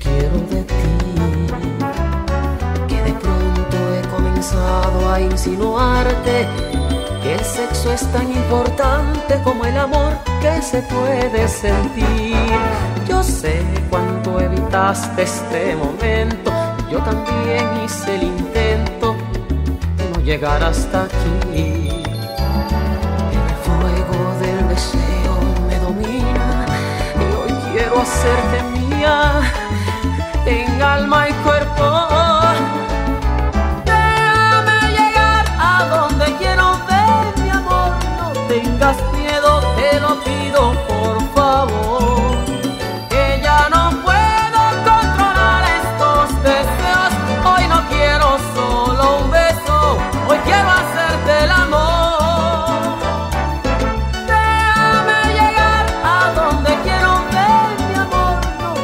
quiero de ti, que de pronto he comenzado a insinuarte que el sexo es tan importante como el amor que se puede sentir. Yo sé cuánto evitaste este momento, yo también hice el intento de no llegar hasta aquí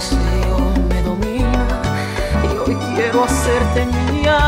Deseo me domina y hoy quiero hacerte mía